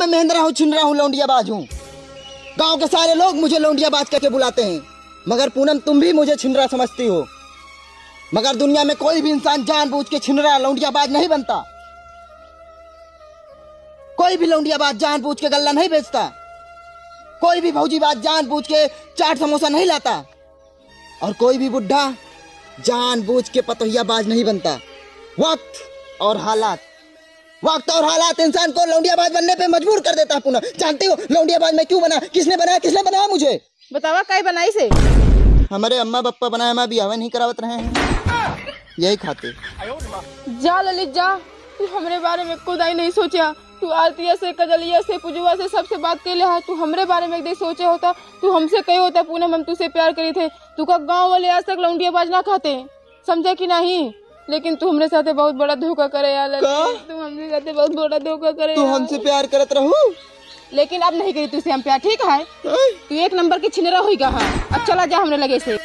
मैं महेंद्र हूँ, छिंदरा हूँ, लौंडियाबाज हूँ। गाँव के सारे लोग मुझे लौंडियाबाज करके बुलाते हैं। मगर पूनम, तुम भी मुझे छिंदरा समझती हो। मगर दुनिया में कोई भी इंसान जानबूझ के छिंदरा, लौंडियाबाज नहीं बनता। कोई भी लौंडियाबाज जानबूझ के गल्ला नहीं बेचता। कोई भी भौजीबाज जानबूझ के चाट समोसा नहीं लाता। और कोई भी बुढ़ा जानबूझ के पतोहियाबाज नहीं बनता। वक्त और हालात वक्त और हालात इंसान को लौंडियाबाज बनने पे मजबूर कर देता है पुनः। जानते हो लौंडियाबाज में क्यों बना? किसने बनाया किसने बनाया मुझे? बतावा कई बनाई से? हमारे अम्मा बप्पा बनाया मैं बियाह नहीं करावत रहे हैं। यही खाते। जा ललित जा। तू हमारे बारे में खुद ही नहीं सोचा। तू आरतिया से कजलिया से पुजुआ से सबसे बात के लिया तू हमारे बारे में एकदम सोचे होता। तू हमसे कही होता पूनम हम तुझसे प्यार करी थे। तू का गाँव वाले आज तक लौंडिया बाज ना खाते। समझे कि नहीं? लेकिन तू हमरे साथे बहुत बड़ा धोखा करे यार। तू हमरे साथे बहुत बड़ा धोखा करे तू हमसे प्यार करत रहू? लेकिन अब नहीं करी तुझसे हम प्यार ठीक है? तू एक नंबर की छिनरा हुई हाँ। अब चला जा हमरे लगे से।